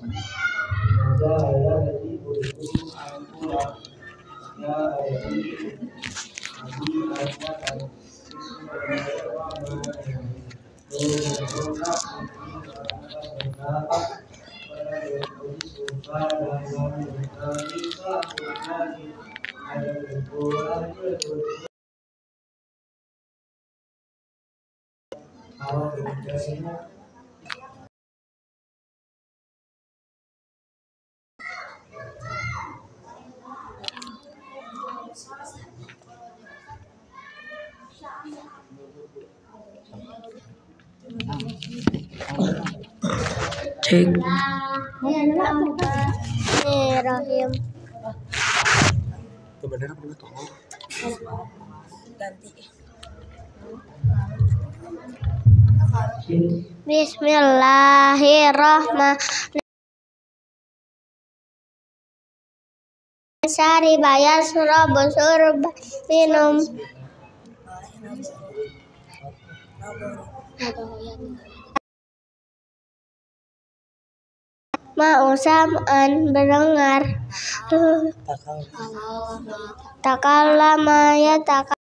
Ya ya Cek. Bismillahirrahmanirrahim. Kebenaran. Sari bayar surah busur minum. Mau sam'an mendengar Takallama ya takal.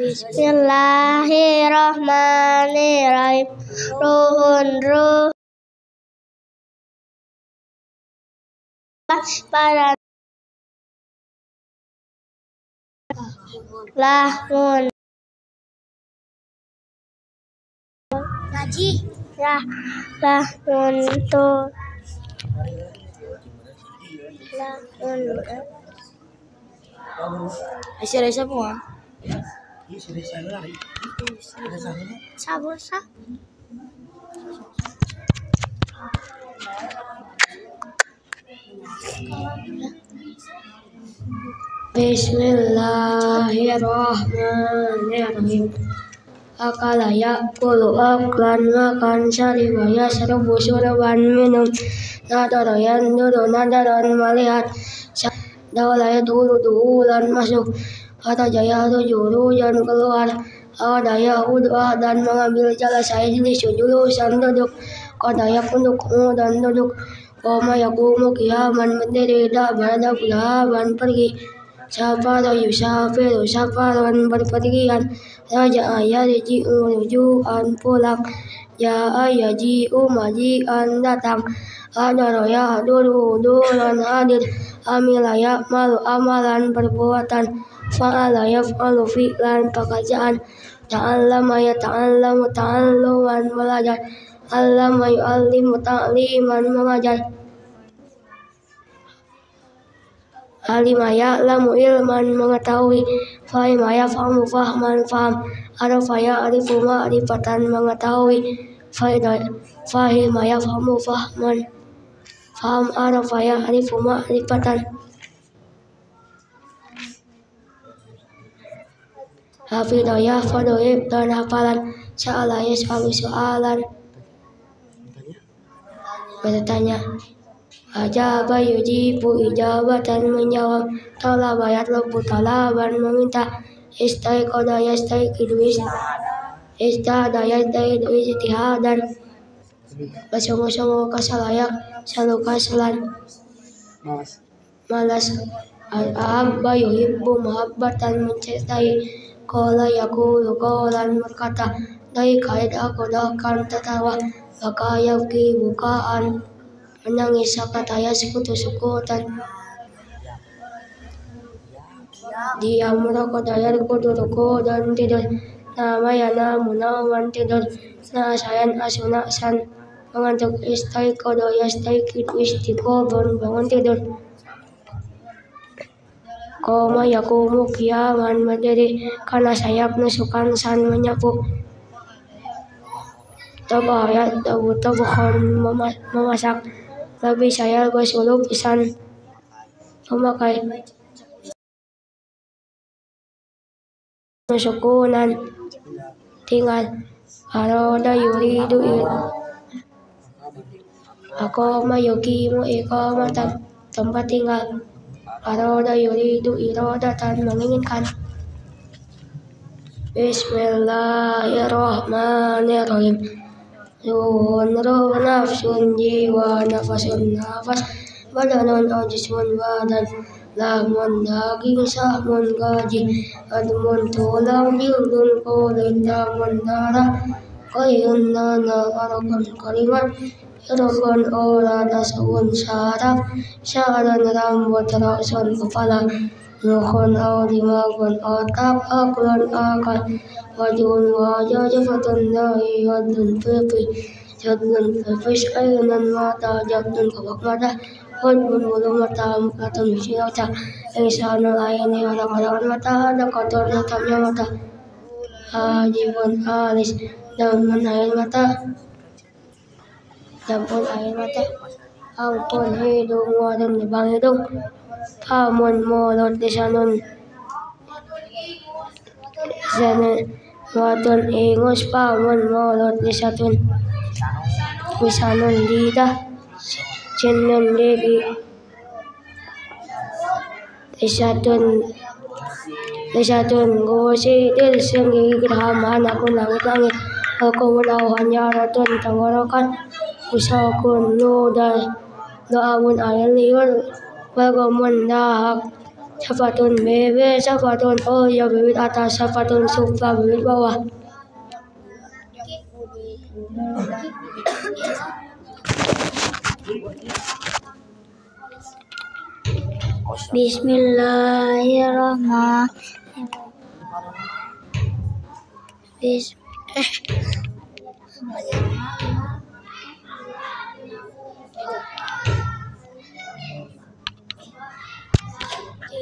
Bismillahirrahmanirrahim. Ruhun ruh. Pada lahun. Gaji lah lahun tu lahun Aisyah Aisyah semua. sabur sah Bismillahirrahmanirrahim. Akala yakulu aklan makan syariba yasrabu surban minum nadara yanduru nadaran melihat Dawala dulu dulan masuk Kata jaya juru yang keluar Ada Yahud dan mengambil jala saya di jurusan duduk Kata yakunduk dan duduk Koma yakumu kiaman berdiri dak berada bulaban pergi Tahu yusafiru safaran berpergian Raja ayah ji'u rujuan pulang Ya ayah ji'u majian datang Ada roya dulu dulan hadir Amila malu amalan perbuatan Fa'ala yaf'alu fi'lan pekerjaan Ta'allama ya ta'allamu ta'alluman belajar Allama yu'allimu ta'liman mengajar Alima ya'lamu ilman mengetahui. Fahima yafhamu fahman faham. Arafa ya'rifu ma'rifatan mengetahui. Fahima yafhamu fahman. Faham arafa ya'rifu ma'rifatan Hafidah yahfadu dan hafalan. Sa'ala yas'alu soalan Bertanya Ajaba yujibu ijabatan menjawab Talaba yatlubu talaban meminta Istaiqada yastaiqidu Istada yastaiqidu ijtihadan Bersungguh-sungguh kasalayak Selalu kasalan Mas. Malas Ahabba yuhibbu muhabbatan mencintai Kola yakulu kolan berkata Dai kait aku doakan tertawa Baka yabki bukaan Menangis. Sakataya sekutu-sekutan Dia merokok daya kudu ruku dan tidur. Nama ya namu nawan tidur Nasayan asuna san. Mengantuk istaiqodo yastaiqidu istiqobon bangun tidur. Koma yakumu kiaman berdiri karena sayap nusukan san menyapu. Tabayat tabu tabukan mema- memasak Lebih saya bersuluk isan memakai Sukunan tinggal Aroda yuridu il Aku mayukimu iqamatan tempat tinggal. Aroda yuridu irodatan menginginkan. Bismillahirrahmanirrahim ruhun ruh nafsun jiwa nafasun nafas badanun au jismun badan lahmun daging sahmun gaji admun tulang jildun kulit damun darah Qayyun nana arakun kalimat Irfan ora tasawun syaraf Syaran rambut rasun Nukhun au dimagun otak Aklun akal Wajun wajah jafatun dahi Wadun pipi Jadun pipis ayunan mata Jadun kabak mata Wadun bulu mata Mukatun bisi mata Insanul ayani orang-orang mata Ada kotor hitamnya mata Ajibun alis Daun air mata Daun air mata Ampun hidung wadun libang hidung Pamun mulut lisanun Lisanun wadun ingus Pamun mulut lisatun Lisanun lidah Cinnun gigi Lisatun Lisatun gusi Dilsing gigi gerham Anakun langit-langit Hukumun auhan yaratun tenggorokan Usakun ludah Doamun ayat liur Bagamun dahak Safatun bebe Safatun oh ya bibit atas Safatun sufla bibit bawah Bismillahirrahmanirrahim. Bis eh.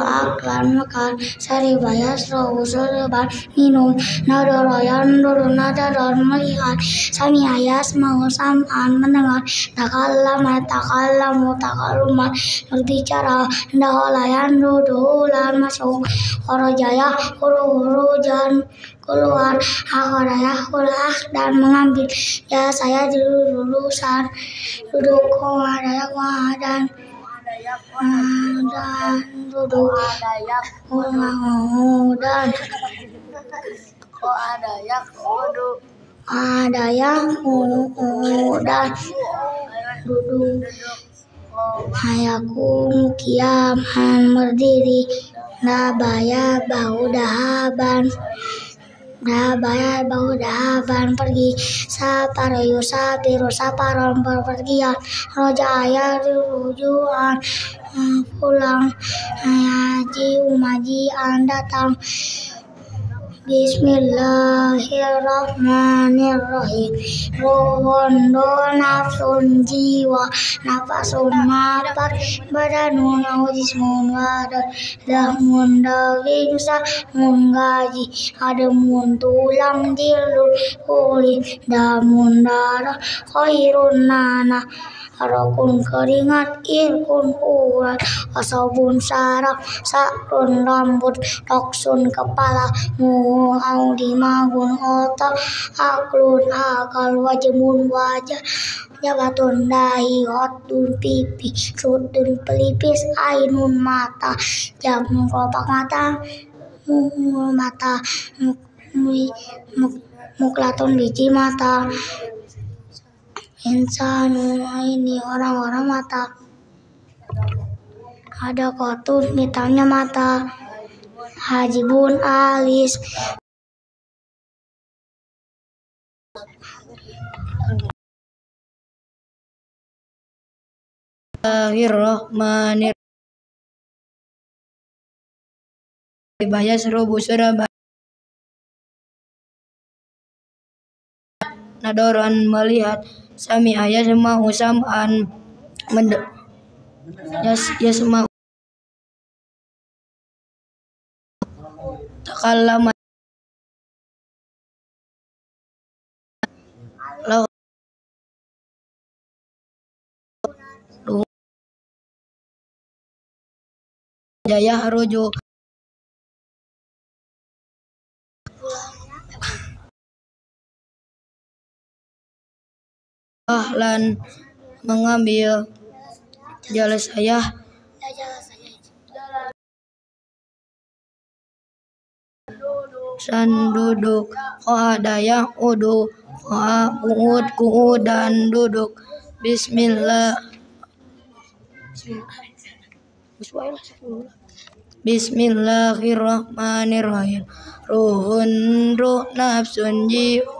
aklan makan sari bayas rohu sorban minum. Nadoroyan dulu nadaron melihat sami ayas mau sam'an mendengar. Takallam takallamu takaluman berbicara. Daholayan dudulan masuk horojaya huru-hurujan keluar. Akhirnya kulah dan mengambil. Ya saya dulu lulusan duduk ada dan dan duduk dan ada yang kudu ada yang dan duduk hayakum kiaman berdiri nabaya bau dahaban Dabaya bau dahaban pergi Saparoyo sapiru saparon perpergian Roja ayah rujuan pulang Haji umaji datang Bismillahirrahmanirrahim. Do nafsun jiwa Nafasun mapat Badanun aujismun wadah Lahmun daging sahmun gaji Adamun tulang jilun kulit Damun darah khairun nana Arakun keringat irkun urat Asabun saraf sakrun rambut Toksun kepala mu au dimagun otak Aklun akal wajemun wajah Jabatun dahi hotun pipi Sudun pelipis ainun mata Jam kelopak mata mata Muk, muk, muk, Muklatun biji mata Insanun ini orang-orang mata ada kotun hitamnya mata. Hajibun alis. Bismillahirrahmanirrahim Bayas robu Surabaya Nadoran melihat Sami ayah semau sam'an mende Yas yasma takallama Lau Jaya rujuk lan mengambil jala saya. San duduk ada yang udu kuud kuud dan duduk. Bismillah. Bismillahirrahmanirrahim. Ruhun ruh nafsun jiwa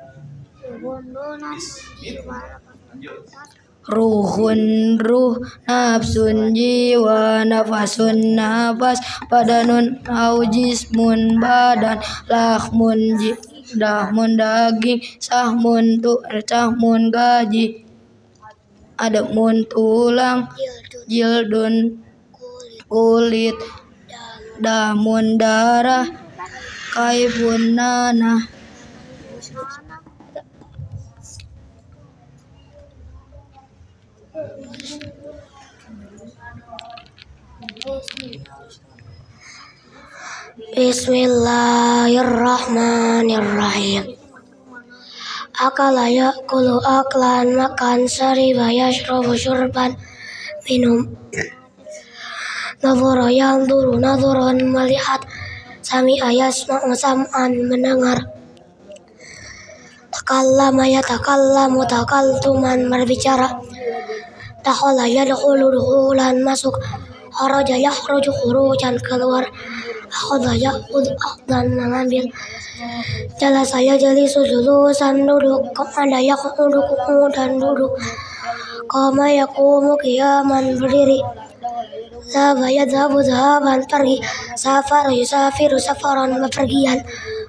Ruhun ruh nafsun jiwa nafasun nafas badanun au jismun badan lahmun ji dahmun daging sahmun tu sahmun gaji adapmun tulang jildun kulit damun darah kaifun nanah Bismillahirrahmanirrahim. Akala yakulu aklan makan sariba yashrabu syurban minum. Nadhara yanzuru nadharan melihat Sami'a yasma'u sam'an mendengar Takallama yatakallamu takaltuman berbicara Dakhala yadkhulu dukhulan masuk Kharaja yakhruju khurujan keluar Akhadha ya'khudh akhdan mengambil Jala saya jeli julusan duduk Qa'ada yaqudu dan duduk Qama yaqumu qiyaman berdiri Zaba yadhabu dhahaban pergi Safar yusafiru safaran bepergian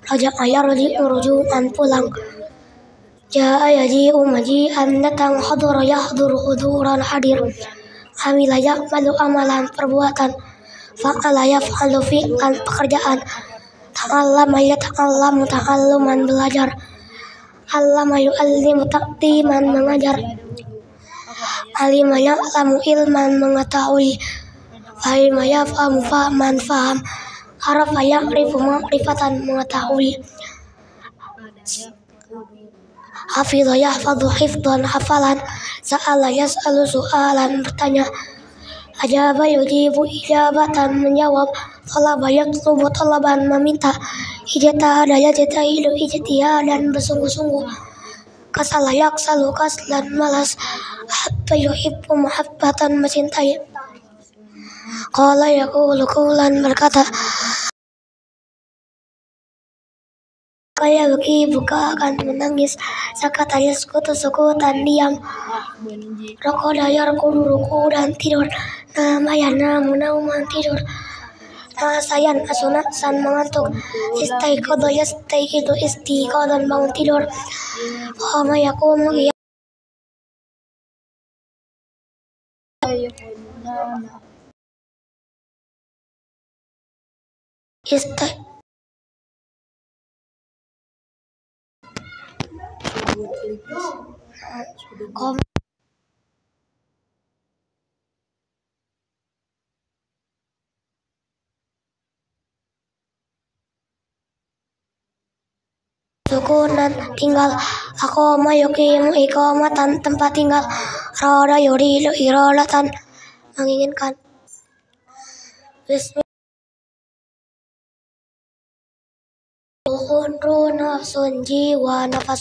Raja'a yarji'u ruju'an pulang Ja'a yaji'u maji'an datang Hadura yahduru huduran hadir Amila ya'malu amalan perbuatan. Fa'ala yaf'alu fi'lan pekerjaan. Ta'allama yata'allamu ta'alluman belajar. Allama yu'allimu taktiman mengajar. Alima ya'lamu ilman mengetahui. Fahima yaf'amu fahman faham. Arafa ya'rifu ma'rifatan mengetahui Hafidha yahfadhu hifdhan hafalan. Sa'ala yas'alu su'alan. Bertanya Ajaba yujibu ijabatan? Menjawab Talaba yatlubu talaban. Meminta Ijtihada yajtahidu ijtihadan bersungguh-sungguh Kasala yaksalu kaslan malas. Habba yuhibbu muhabbatan mencintai. Qala yaqulu qulan berkata Kaya buka akan menangis. Sakata yaskutu sukutan diam Rokoda yarkudu ruku dan tidur. Nama ya namu nauman tidur. Nasayan asuna san mengantuk Istaikodo yastaikidu istiqodan bangun tidur. Qama yakumu qiyam Ista Qam sukunan tinggal aku mayukimu ikomatan tempat tinggal roda yuridu irodatan menginginkan Bismillahirrahmanirrahim nafsun jiwa nafas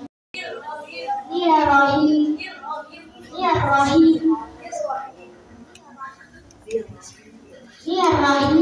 Rahim. Ya Rahim.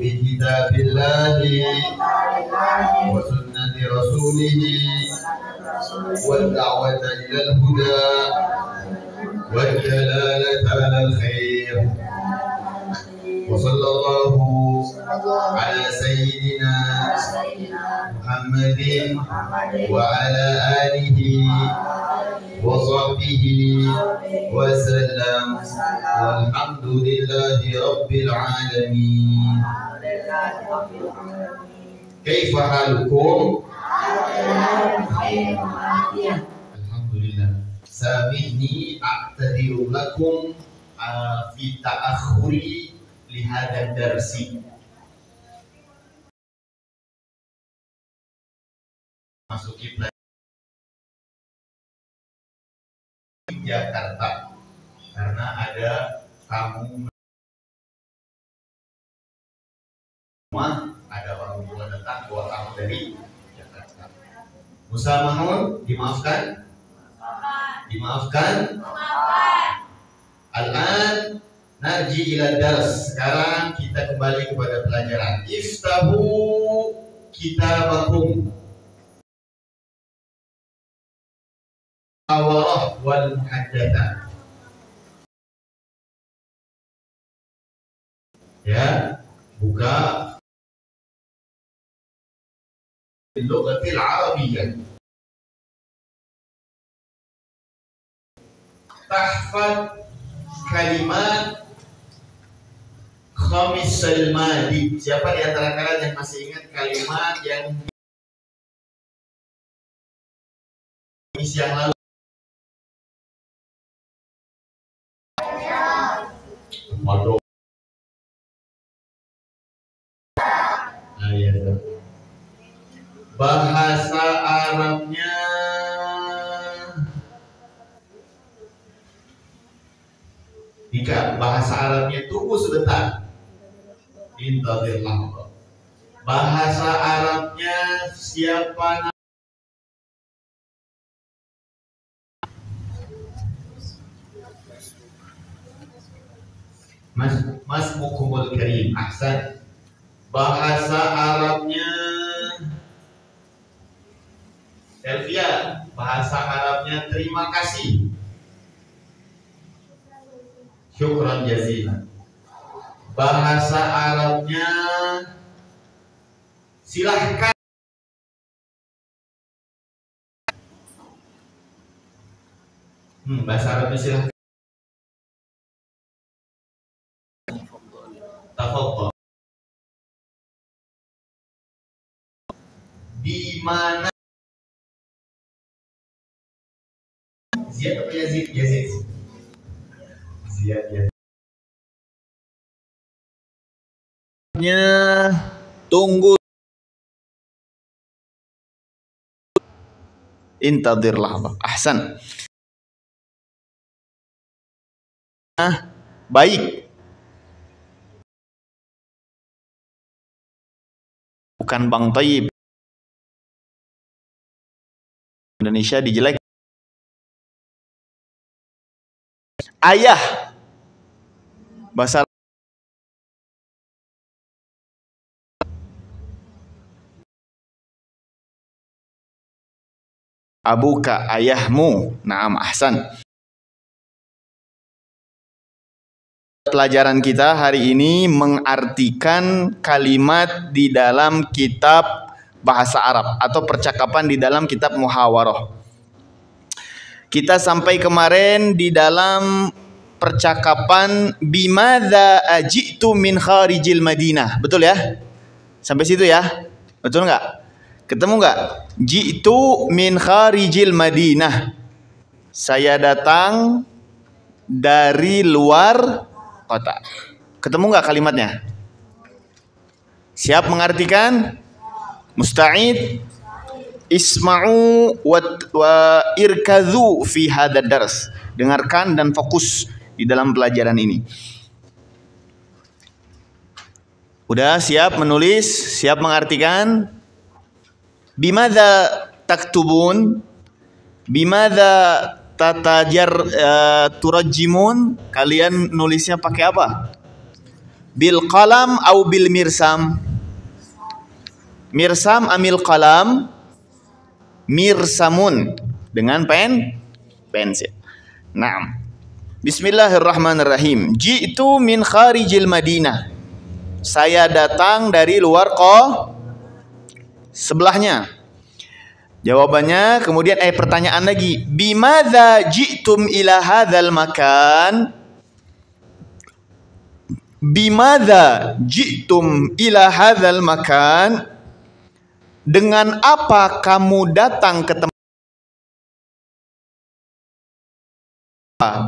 بكتاب الله وسنة رسوله والدعوة إلى الهدى والدلالة على الخير. وصلى الله على سيدنا محمد وعلى آله وصحبه وسلم. والحمد لله رب العالمين. كيف حالكم؟ الحمد لله سامحني أعتذر لكم آه، في تأخري لهذا الدرس. Masuki pelajaran Jakarta. Karena ada tamu rumah ada orang tua datang bawa tamu dari Jakarta. Musa Mahmud dimaafkan? Dimaafkan? Al-an narji ila dars. Sekarang kita kembali kepada pelajaran. Iftahu kitabakum awarah wal muhaddatha ya buka اللغة العربية تحفظ kalimat khamis al-madi siapa di antara kalian yang masih ingat kalimat yang Kamis yang lalu Mado. Bahasa Arabnya. Jika bahasa Arabnya. Tunggu sebentar. Intadir Bahasa Arabnya siapa Mas Mas Mukumul Karim Ahsan. Bahasa Arabnya. Elvia Bahasa Arabnya terima kasih. Syukran jazilan Bahasa Arabnya Silahkan. Hmm, bahasa Arabnya silahkan Tafadhol. Di mana Ziyad apa Yazid? Yazid. Ziyad Yazid. Nya tunggu intadir lahbah. Ahsan. Ah, baik. bukan Bang Taib. Indonesia dijelek. Ayah. Bahasa Abuka ayahmu. Naam ahsan. Pelajaran kita hari ini mengartikan kalimat di dalam kitab bahasa Arab atau percakapan di dalam kitab Muhawarah. Kita sampai kemarin di dalam percakapan bimadza ajitu min kharijil Madinah. Betul ya? Sampai situ ya? Betul nggak? Ketemu nggak? Jitu min kharijil Madinah. Saya datang dari luar kota. Ketemu nggak kalimatnya? Siap mengartikan? Musta'id Isma'u wa, wa irkadhu fi hadad dars. Dengarkan dan fokus di dalam pelajaran ini. Udah siap menulis, siap mengartikan? Bimadza taktubun? Bimadza tatajar uh, turajjimun? Kalian nulisnya pakai apa? Bil qalam au bil mirsam? Mirsam amil qalam? Mirsamun dengan pen pensil. Naam. Bismillahirrahmanirrahim. Jitu min kharijil Madinah. Saya datang dari luar ko sebelahnya. Jawabannya kemudian eh pertanyaan lagi, bimadza jitum ila hadzal makan? Bimadza jitum ila hadzal makan? Dengan apa kamu datang ke tempat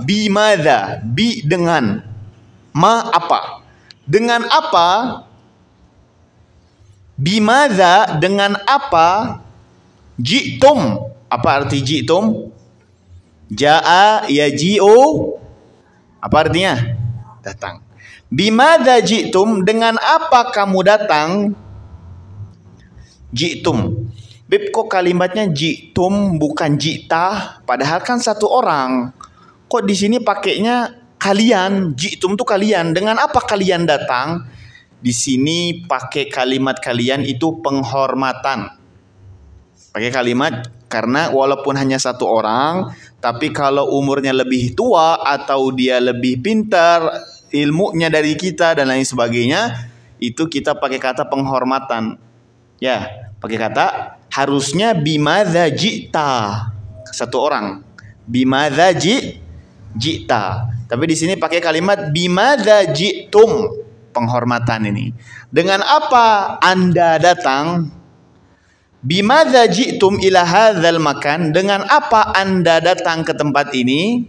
Bimadza, bi dengan ma apa? Dengan apa? Bimadza dengan apa? Jitum. Apa arti jitum? Jaa yaji'u. Apa artinya? Datang. Bimadza jitum dengan apa kamu datang? Jitum. Beb kok kalimatnya jitum bukan jita, padahal kan satu orang. Kok di sini pakainya kalian? Jitum tuh kalian. Dengan apa kalian datang? Di sini pakai kalimat kalian itu penghormatan. Pakai kalimat karena walaupun hanya satu orang, tapi kalau umurnya lebih tua atau dia lebih pintar, ilmunya dari kita dan lain sebagainya, itu kita pakai kata penghormatan. Ya, pakai kata harusnya bimadza jita. Satu orang. Bimadza ji jita. Tapi di sini pakai kalimat bimadza jitum. Penghormatan ini. Dengan apa Anda datang? Bimadza jitum ila hadzal makan? Dengan apa Anda datang ke tempat ini?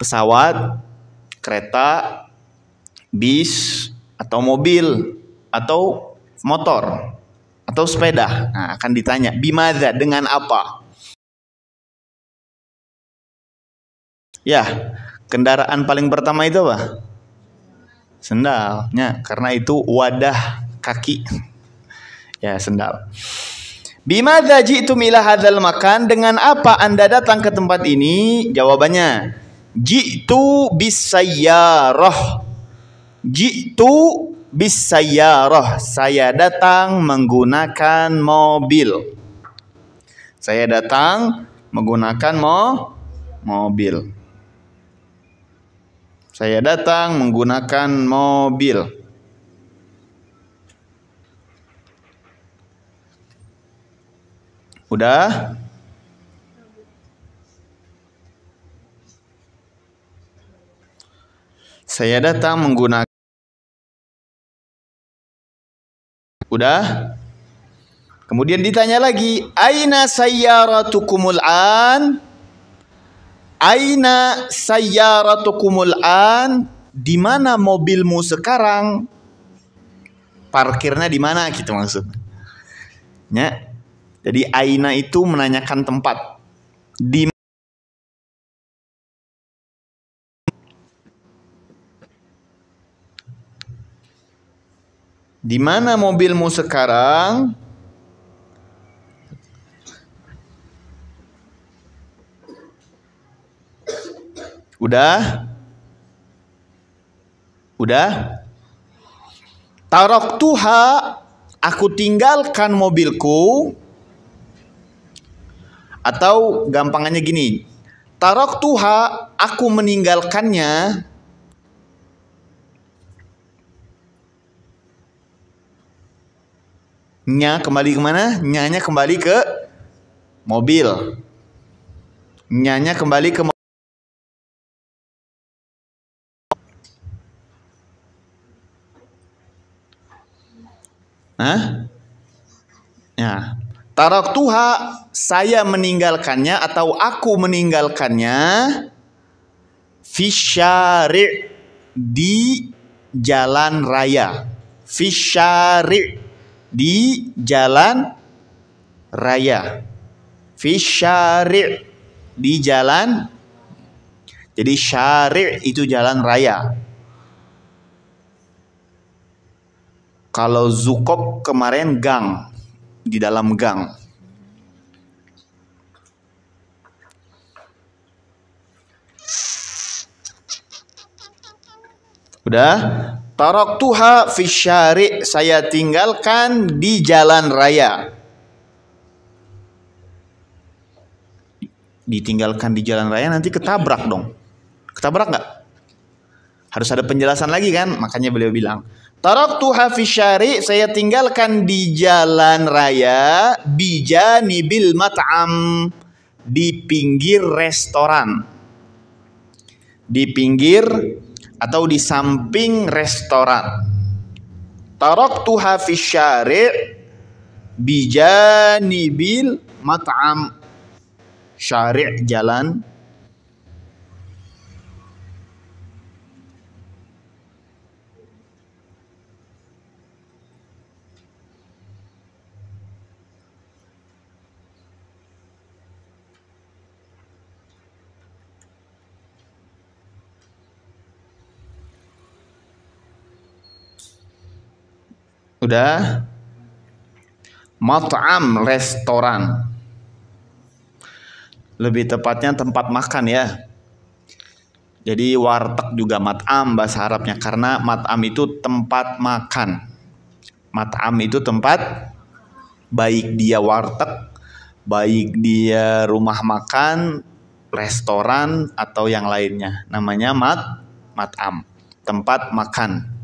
Pesawat, kereta, bis, atau mobil, atau motor, atau sepeda. Nah, akan ditanya, bimadza dengan apa? Ya, kendaraan paling pertama itu apa? Sendalnya, karena itu wadah kaki. Ya, sendal. Bimadza ji'tum ila hadzal makan? Dengan apa Anda datang ke tempat ini? Jawabannya, ji'tu bisayyarah. Ji'tu bisayyarah. Saya datang menggunakan mobil. Saya datang menggunakan mo mobil. Saya datang menggunakan mobil. Udah? Saya datang menggunakan Udah? Kemudian ditanya lagi, aina sayyaratukumul an? Aina sayyaratukumul an? Di mana mobilmu sekarang? Parkirnya di mana gitu maksudnya. Ya. Jadi aina itu menanyakan tempat. Di Di mana mobilmu sekarang? Udah? Udah? Tarok tuha, aku tinggalkan mobilku. Atau gampangannya gini, tarok tuha, aku meninggalkannya. Nya kembali ke mana? Nyanya kembali ke mobil. Nyanya kembali ke. Hah? Ya. Tarok tuha, saya meninggalkannya atau aku meninggalkannya fisyari di jalan raya. Fisyari di jalan raya. Fisyari di jalan jadi syari itu jalan raya. Kalau zukok kemarin gang di dalam gang. Udah? Tarok tuha fisyari saya tinggalkan di jalan raya. Ditinggalkan di jalan raya nanti ketabrak dong. Ketabrak nggak? Harus ada penjelasan lagi kan? Makanya beliau bilang, Tarok tuha fisyari saya tinggalkan di jalan raya bijani bil mat'am di pinggir restoran. Di pinggir atau di samping restoran. Tarok tuha fisyari bijani bil mat'am syari' jalan Udah? Mat'am restoran. Lebih tepatnya tempat makan ya. Jadi warteg juga mat'am bahasa Arabnya karena mat'am itu tempat makan. Mat'am itu tempat baik dia warteg, baik dia rumah makan, restoran atau yang lainnya. Namanya mat mat'am, tempat makan.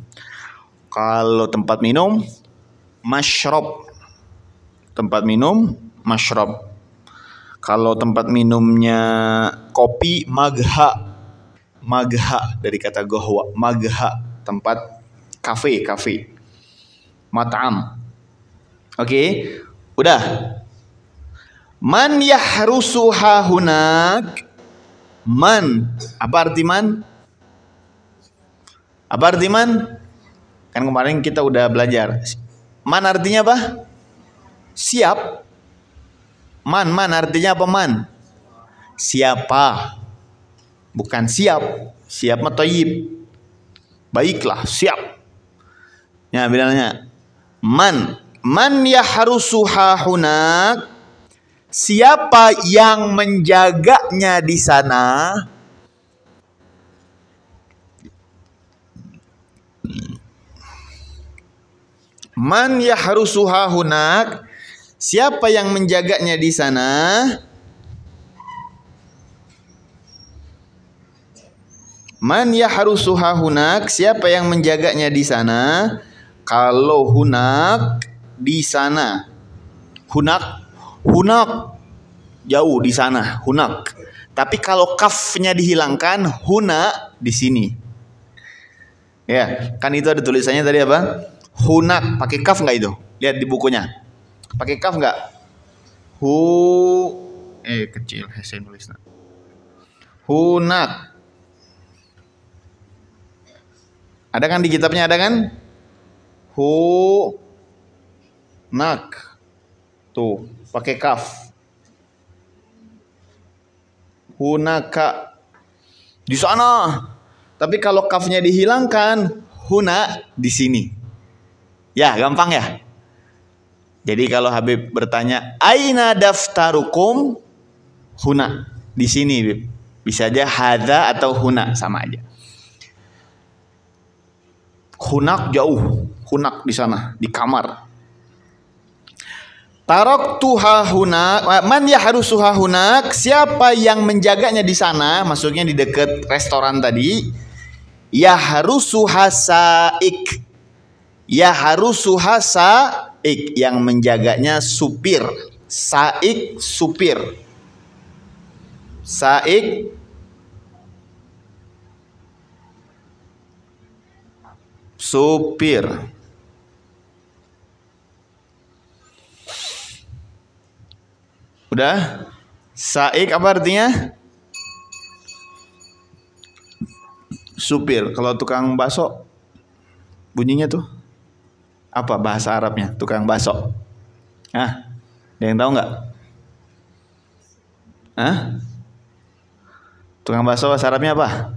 Kalau tempat minum, masyrob. Tempat minum, masyrob. Kalau tempat minumnya kopi, magha. Magha dari kata gohwa. Magha, tempat kafe, kafe. Mat'am. Oke, udah. Man yahrusuha hunak. Man, apa arti man? Apa arti man? Kan kemarin kita udah belajar. Man artinya apa? Siap. Man, man artinya apa man? Siapa? Bukan siap. Siap mah toyib. Baiklah, siap. Ya, bilangnya man man yahrusuha hunak siapa yang menjaganya di sana man yahrusuha hunak? Siapa yang menjaganya di sana? Man yahrusuha hunak? Siapa yang menjaganya di sana? Kalau hunak di sana. Hunak? Hunak. Jauh di sana hunak. Tapi kalau kafnya dihilangkan huna di sini. Ya kan itu ada tulisannya tadi apa hunak pakai kaf nggak itu? Lihat di bukunya. Pakai kaf nggak? Hu eh kecil. Saya nulis hunak ada kan di kitabnya? Ada kan? Hu nak. Tuh pakai kaf. Hunaka. Di sana. Tapi kalau kafnya dihilangkan huna di sini ya gampang ya jadi kalau Habib bertanya aina daftarukum huna di sini bisa aja hada atau huna sama aja hunak jauh hunak di sana di kamar Tarok tuha hunak, man ya harus suha hunak. Siapa yang menjaganya di sana? Maksudnya di dekat restoran tadi. Ya harus suha saik. Ya harus suha saik yang menjaganya supir. Saik supir. Saik supir. Udah? Saik apa artinya? Supir. Kalau tukang bakso bunyinya tuh apa bahasa Arabnya? Tukang bakso. Ah, ada yang tahu nggak? Hah? Tukang bakso bahasa Arabnya apa?